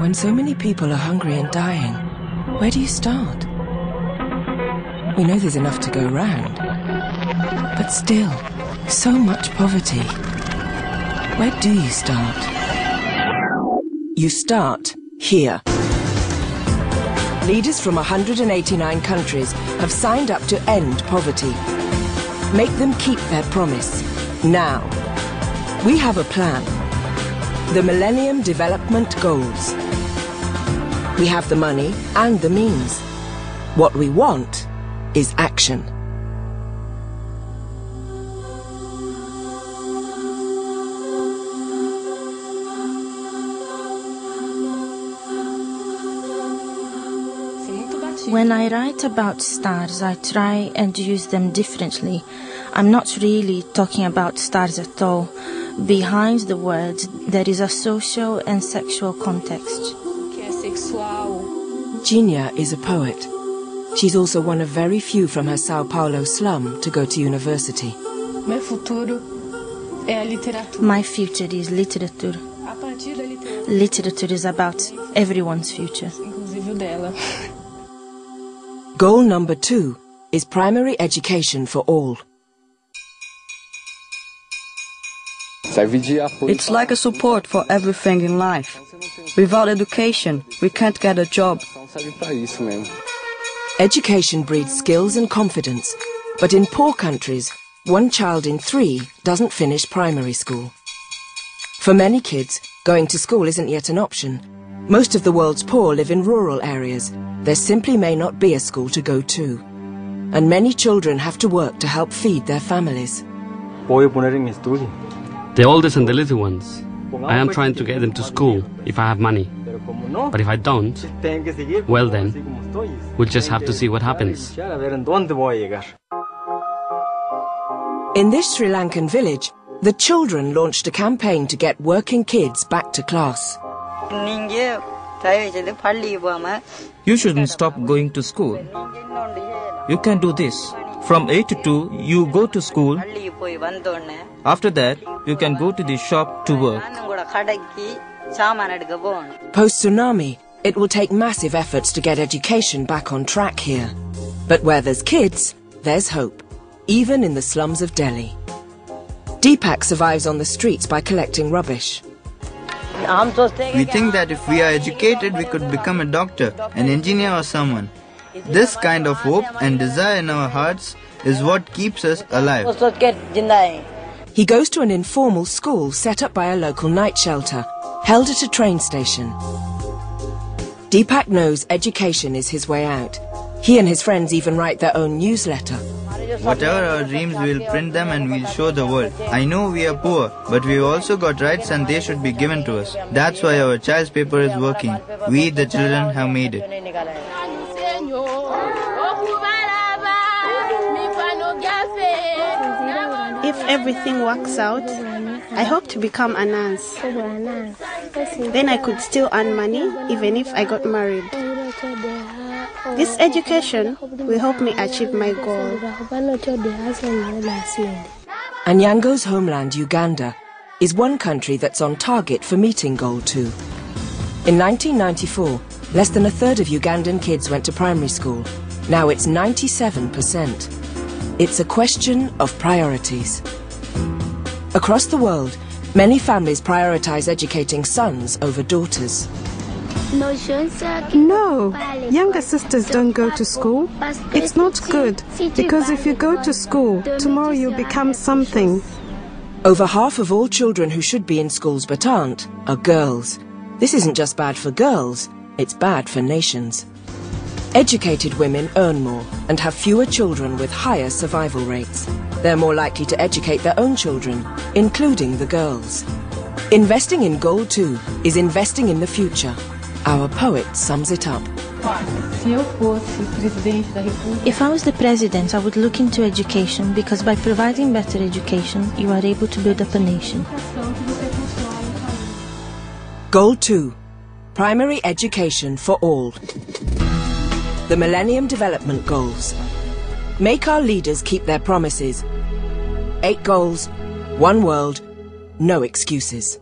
When so many people are hungry and dying, where do you start? We know there's enough to go round. But still, so much poverty. Where do you start? You start here. Leaders from 189 countries have signed up to end poverty. Make them keep their promise. Now. We have a plan. The Millennium Development Goals. We have the money and the means. What we want is action. When I write about stars, I try and use them differently. I'm not really talking about stars at all. Behind the words, there is a social and sexual context. Ginia is a poet. She's also one of very few from her Sao Paulo slum to go to university. My future is literature. Literature is about everyone's future. Goal number two is primary education for all. It's like a support for everything in life. Without education, we can't get a job. Education breeds skills and confidence, but in poor countries, one child in three doesn't finish primary school. For many kids, going to school isn't yet an option. Most of the world's poor live in rural areas. There simply may not be a school to go to. And many children have to work to help feed their families. The oldest and the little ones. I am trying to get them to school if I have money. But if I don't, well then, we'll just have to see what happens. In this Sri Lankan village, the children launched a campaign to get working kids back to class. You shouldn't stop going to school. You can do this. From 8 to 2, you go to school. After that, you can go to the shop to work. Post tsunami, it will take massive efforts to get education back on track here. But where there's kids, there's hope, even in the slums of Delhi. Deepak survives on the streets by collecting rubbish. We think that if we are educated, we could become a doctor, an engineer, or someone. This kind of hope and desire in our hearts is what keeps us alive. He goes to an informal school set up by a local night shelter, held at a train station. Deepak knows education is his way out. He and his friends even write their own newsletter. Whatever our dreams, we'll print them and we'll show the world. I know we are poor, but we've also got rights and they should be given to us. That's why our child's paper is working. We, the children, have made it. If everything works out, I hope to become a nurse. Then I could still earn money even if I got married. This education will help me achieve my goal. Anyango's homeland, Uganda, is one country that's on target for meeting Goal 2. In 1994, less than a third of Ugandan kids went to primary school. Now it's 97%. It's a question of priorities. Across the world, many families prioritize educating sons over daughters. No, younger sisters don't go to school. It's not good, because if you go to school, tomorrow you'll become something. Over half of all children who should be in schools but aren't are girls. This isn't just bad for girls, it's bad for nations. Educated women earn more and have fewer children with higher survival rates. They're more likely to educate their own children, including the girls. Investing in Goal 2 is investing in the future. Our poet sums it up. If I was the president, I would look into education because by providing better education, you are able to build up a nation. Goal 2 Primary Education for All. The Millennium Development Goals. Make our leaders keep their promises. Eight goals, one world, no excuses.